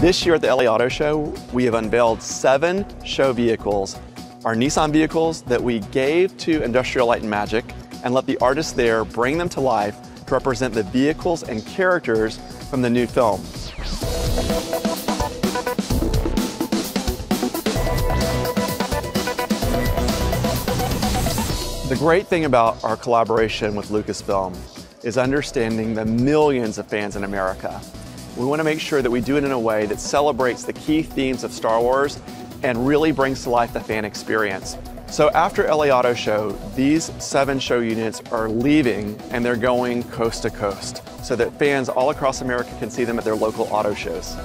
This year at the LA Auto Show, we have unveiled seven show vehicles, our Nissan vehicles that we gave to Industrial Light and Magic and let the artists there bring them to life to represent the vehicles and characters from the new film. The great thing about our collaboration with Lucasfilm is understanding the millions of fans in America. We want to make sure that we do it in a way that celebrates the key themes of Star Wars and really brings to life the fan experience. So after LA Auto Show, these seven show units are leaving and they're going coast to coast so that fans all across America can see them at their local auto shows.